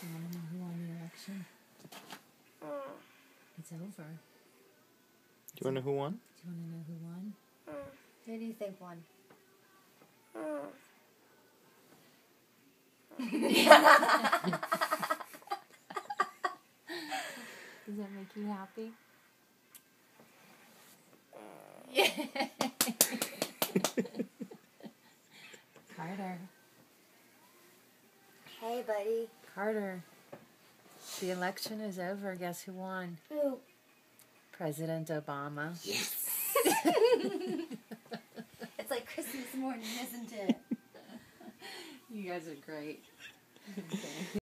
You want to know who won the election. It's over. Do you want to know who won? Do you want to know who won? Mm. Who do you think won? Mm. Does that make you happy? Yeah. Carter. Hey, buddy. Carter. The election is over. Guess who won? Who? President Obama. Yes. it's like Christmas morning, isn't it? You guys are great.